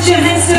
Put your hands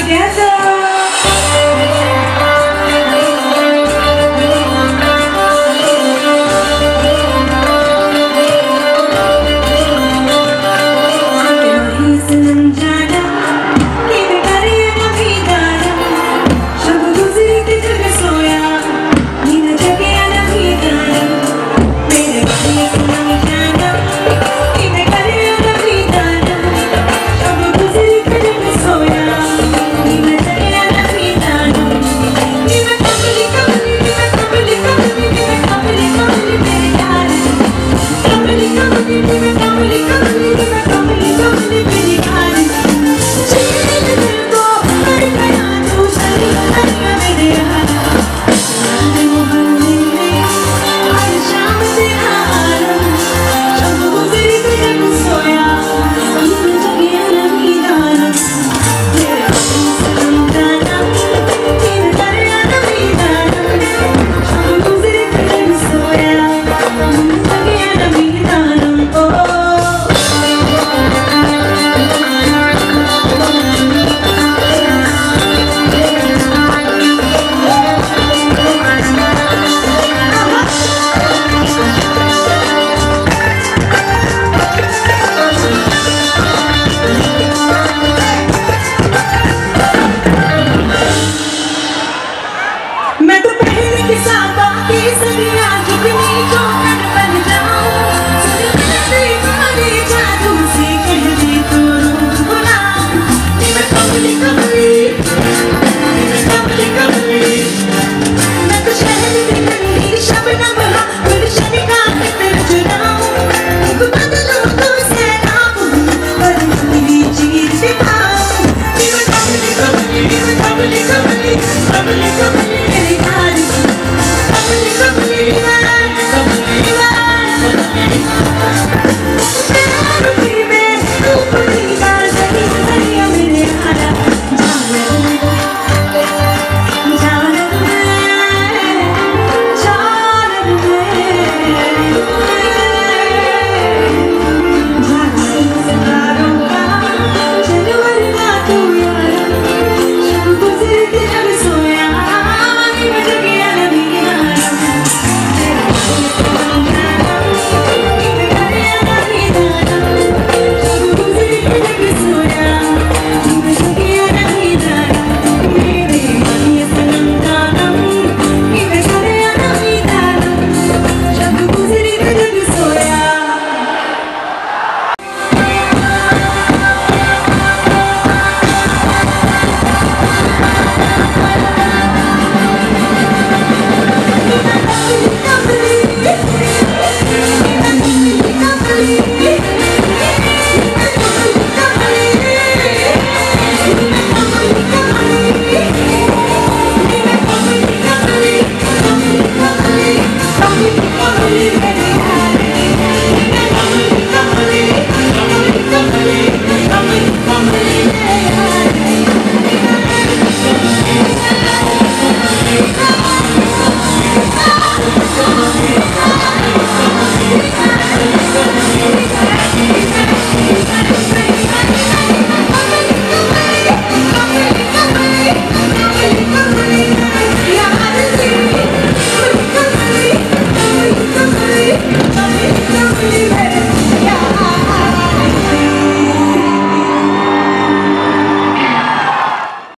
Praise the